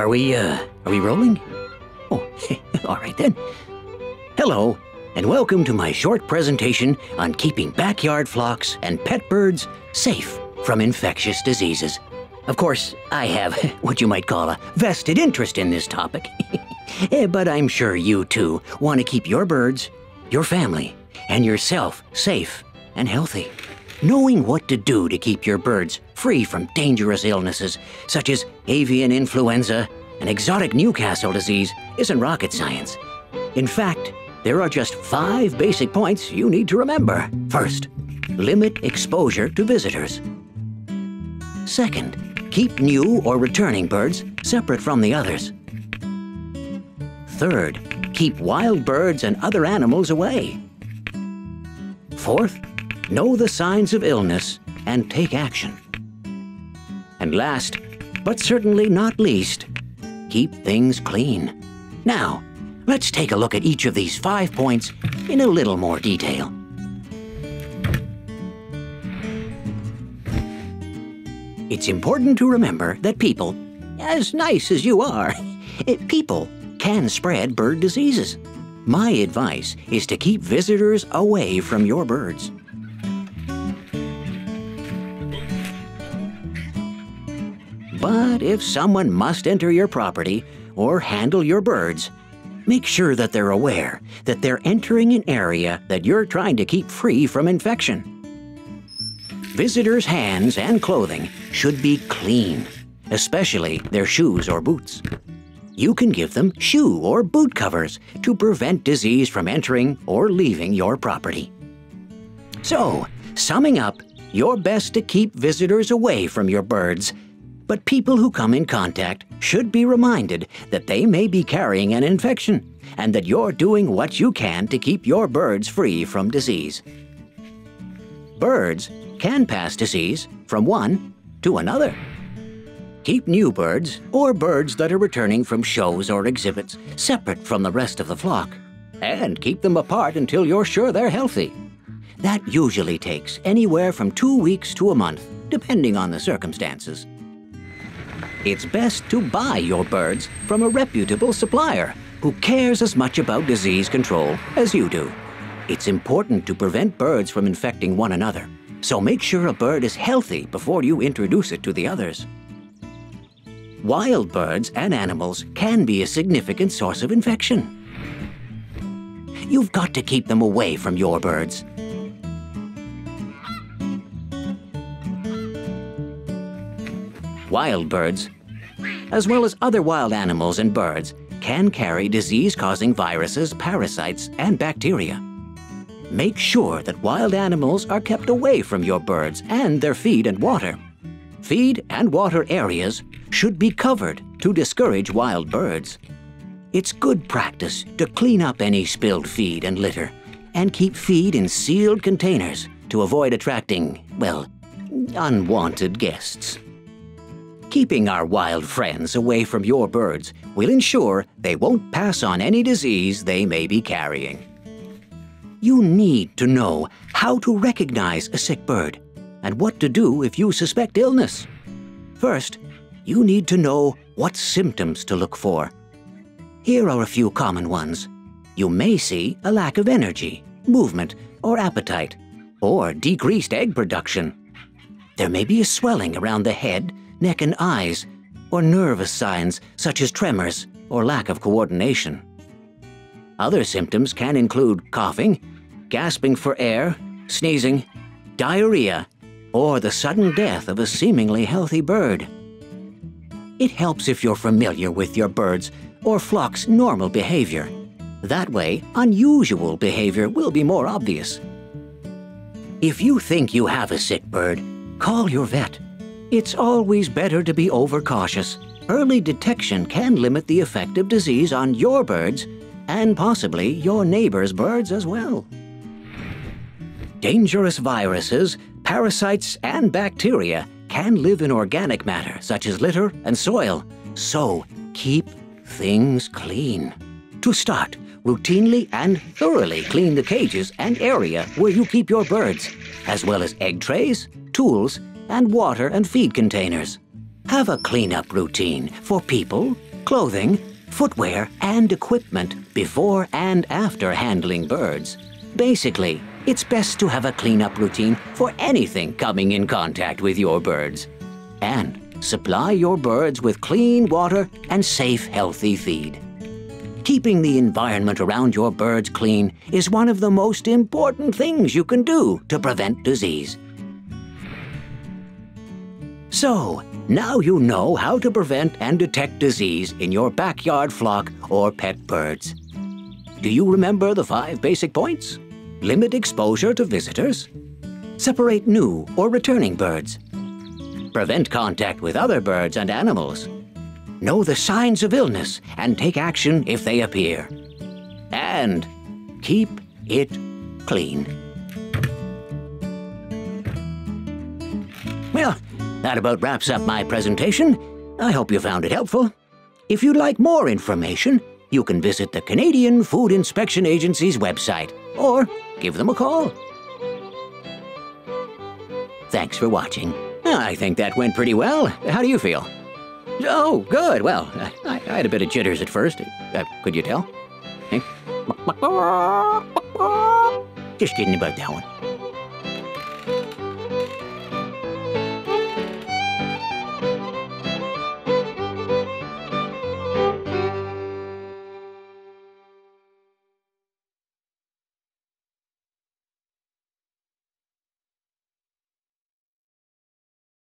Are we, uh, are we rolling? Oh, all right then. Hello, and welcome to my short presentation on keeping backyard flocks and pet birds safe from infectious diseases. Of course, I have what you might call a vested interest in this topic. Eh, but I'm sure you too want to keep your birds, your family, and yourself safe and healthy. Knowing what to do to keep your birds free from dangerous illnesses such as avian influenza and exotic Newcastle disease isn't rocket science. In fact, there are just five basic points you need to remember. First, limit exposure to visitors. Second, keep new or returning birds separate from the others. Third, keep wild birds and other animals away. Fourth, know the signs of illness and take action. And last, but certainly not least, keep things clean. Now, let's take a look at each of these five points in a little more detail. It's important to remember that people, as nice as you are, people can spread bird diseases. My advice is to keep visitors away from your birds. But if someone must enter your property or handle your birds, make sure that they're aware that they're entering an area that you're trying to keep free from infection. Visitors' hands and clothing should be clean, especially their shoes or boots you can give them shoe or boot covers to prevent disease from entering or leaving your property. So, summing up, you're best to keep visitors away from your birds, but people who come in contact should be reminded that they may be carrying an infection and that you're doing what you can to keep your birds free from disease. Birds can pass disease from one to another. Keep new birds, or birds that are returning from shows or exhibits, separate from the rest of the flock. And keep them apart until you're sure they're healthy. That usually takes anywhere from two weeks to a month, depending on the circumstances. It's best to buy your birds from a reputable supplier who cares as much about disease control as you do. It's important to prevent birds from infecting one another, so make sure a bird is healthy before you introduce it to the others. Wild birds and animals can be a significant source of infection. You've got to keep them away from your birds. Wild birds, as well as other wild animals and birds, can carry disease-causing viruses, parasites, and bacteria. Make sure that wild animals are kept away from your birds and their feed and water. Feed and water areas should be covered to discourage wild birds. It's good practice to clean up any spilled feed and litter and keep feed in sealed containers to avoid attracting, well, unwanted guests. Keeping our wild friends away from your birds will ensure they won't pass on any disease they may be carrying. You need to know how to recognize a sick bird and what to do if you suspect illness. First, you need to know what symptoms to look for. Here are a few common ones. You may see a lack of energy, movement, or appetite, or decreased egg production. There may be a swelling around the head, neck, and eyes, or nervous signs such as tremors or lack of coordination. Other symptoms can include coughing, gasping for air, sneezing, diarrhea, or the sudden death of a seemingly healthy bird. It helps if you're familiar with your bird's or flock's normal behavior. That way, unusual behavior will be more obvious. If you think you have a sick bird, call your vet. It's always better to be overcautious. Early detection can limit the effect of disease on your birds and possibly your neighbor's birds as well. Dangerous viruses, parasites, and bacteria can live in organic matter such as litter and soil, so keep things clean. To start, routinely and thoroughly clean the cages and area where you keep your birds, as well as egg trays, tools, and water and feed containers. Have a cleanup routine for people clothing, footwear, and equipment before and after handling birds. Basically, it's best to have a cleanup routine for anything coming in contact with your birds. And supply your birds with clean water and safe, healthy feed. Keeping the environment around your birds clean is one of the most important things you can do to prevent disease. So, now you know how to prevent and detect disease in your backyard flock or pet birds. Do you remember the five basic points? Limit exposure to visitors. Separate new or returning birds. Prevent contact with other birds and animals. Know the signs of illness and take action if they appear. And keep it clean. That about wraps up my presentation. I hope you found it helpful. If you'd like more information, you can visit the Canadian Food Inspection Agency's website or give them a call. Thanks for watching. I think that went pretty well. How do you feel? Oh, good. Well, I, I had a bit of jitters at first. Uh, could you tell? Eh? Just kidding about that one.